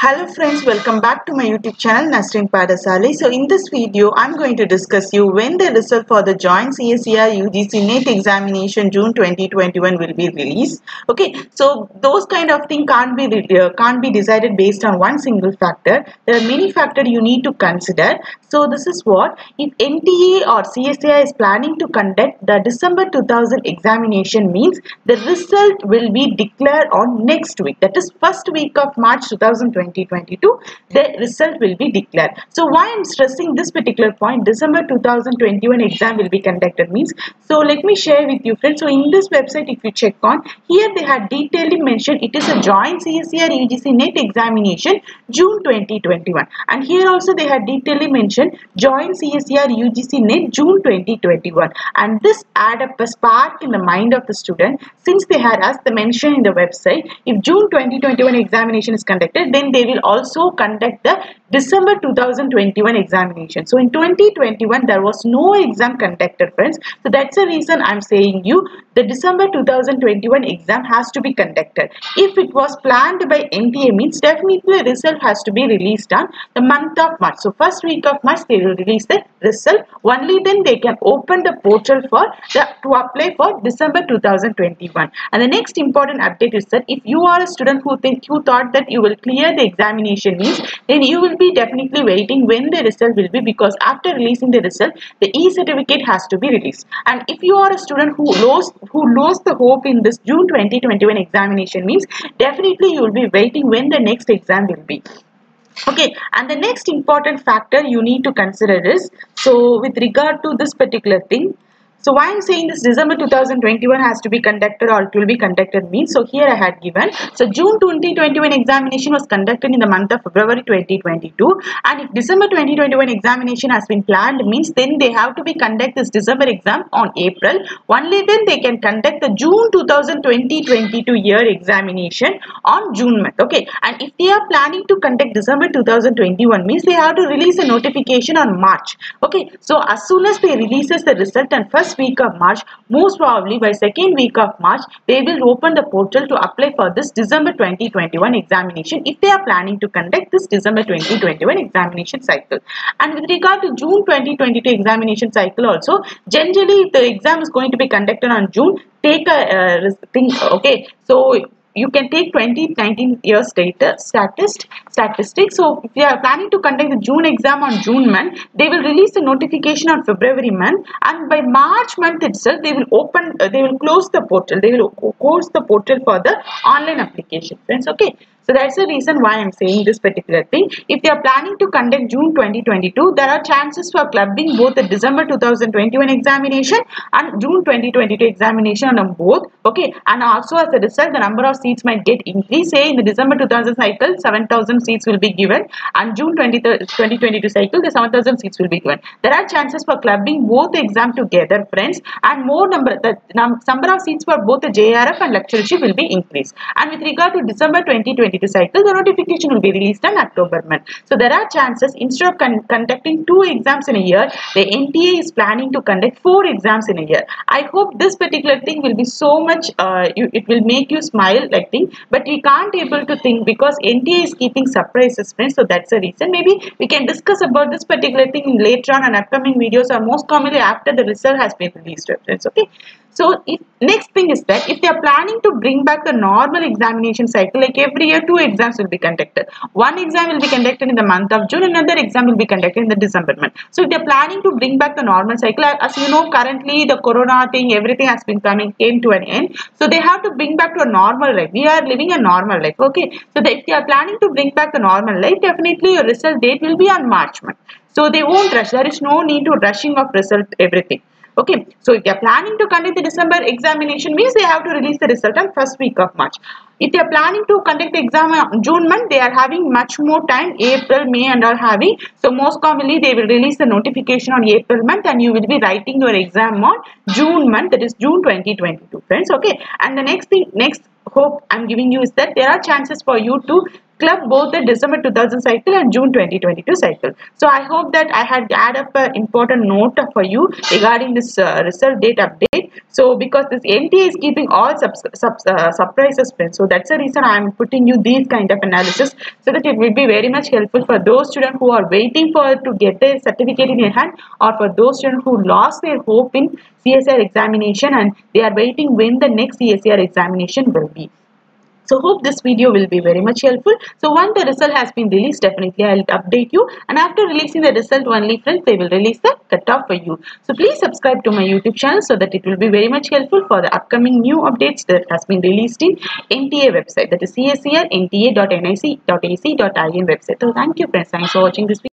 Hello friends, welcome back to my YouTube channel Nasrin Padasalai. So in this video, I'm going to discuss you when the result for the joint CSIR UGC NET examination June 2021 will be released. Okay, so those kind of thing can't be uh, can't be decided based on one single factor. There are many factors you need to consider. So this is what if NTA or CSIR is planning to conduct the December 2000 examination means the result will be declared on next week. That is first week of March 2020. 2022 the result will be declared. So why i'm stressing this particular point? December 2021 exam will be conducted means so let me share with you friends. So in this website if you check on here they had detailedly mentioned it is a joint CSIR UGC NET examination June 2021 and here also they had detailedly mentioned joint CSIR UGC NET June 2021 and this add up a spark in the mind of the student since they had asked the mention in the website if June 2021 examination is conducted then they will also conduct the December 2021 examination. So in 2021 there was no exam conducted friends. So that's the reason I'm saying you the December 2021 exam has to be conducted. If it was planned by NTA means definitely result has to be released on the month of March. So first week of March they will release the result. Only then they can open the portal for the, to apply for December 2021. And the next important update is that if you are a student who think you thought that you will clear the examination means then you will be definitely waiting when the result will be because after releasing the result the e-certificate has to be released. And if you are a student who lost who lost the hope in this June 2021 examination means definitely you will be waiting when the next exam will be okay and the next important factor you need to consider is so with regard to this particular thing so why I'm saying this December 2021 has to be conducted or it will be conducted means so here I had given. So June 2021 examination was conducted in the month of February 2022 and if December 2021 examination has been planned means then they have to be conduct this December exam on April. Only then they can conduct the June 2020-22 year examination on June month okay? And if they are planning to conduct December 2021 means they have to release a notification on March okay? So as soon as they releases the result and first first week of March, most probably by second week of March, they will open the portal to apply for this December 2021 examination if they are planning to conduct this December 2021 examination cycle. And with regard to June 2022 examination cycle also, generally if the exam is going to be conducted on June, take a uh, thing, okay, so you can take 2019 year status statist statistics. So if you are planning to conduct the june exam on june month they will release the notification on february month. And by march month itself they will open uh, they will close the portal. They will close the portal for the online application friends. Okay so that's the reason why I'm saying this particular thing. If they are planning to conduct June 2022, there are chances for clubbing both the December 2021 examination and June 2022 examination on both. Okay. And also as a result, the number of seats might get increased. Say in the December 2000 cycle, 7000 seats will be given and June 20, 2022 cycle, the 7000 seats will be given. There are chances for clubbing both the exam together, friends, and more number, the number of seats for both the JRF and lectureship will be increased. And with regard to December 2022 cycle, the notification will be released in October month. So there are chances instead of con conducting two exams in a year, the NTA is planning to conduct four exams in a year. I hope this particular thing will be so much, uh, you, it will make you smile like thing, but we can't able to think because NTA is keeping surprises friends. So that's the reason. Maybe we can discuss about this particular thing later on in upcoming videos or most commonly after the result has been released friends. Okay. So if, next thing is that if they are planning to bring back the normal examination cycle, like every year two exams will be conducted. One exam will be conducted in the month of June, another exam will be conducted in the December month. So if they are planning to bring back the normal cycle, as you know, currently the corona thing, everything has been coming, came to an end. So they have to bring back to a normal life. We are living a normal life, okay? So if they are planning to bring back the normal life, definitely your result date will be on March month. So they won't rush. There is no need to rushing of result everything. Okay, so if they are planning to conduct the December examination means they have to release the result on first week of March. If they are planning to conduct the exam on June month, they are having much more time, April, May and are having. So most commonly they will release the notification on April month and you will be writing your exam on June month, that is June 2022 friends. Okay, and the next thing, next hope I'm giving you is that there are chances for you to club both the December 2000 cycle and June 2022 cycle. So I hope that I had add up an important note for you regarding this uh, result date update. So because this NTA is keeping all sub, sub, uh, surprises so that's the reason I am putting you these kind of analysis so that it will be very much helpful for those students who are waiting for to get their certificate in their hand or for those students who lost their hope in CSIR examination and they are waiting when the next CSIR examination will be. So hope this video will be very much helpful. So once the result has been released, definitely I'll update you. And after releasing the result only friends, they will release the cutoff for you. So please subscribe to my YouTube channel so that it will be very much helpful for the upcoming new updates that has been released in NTA website. That is CSIR nta.nic.ac.in website. So thank you friends. Thanks for watching this video.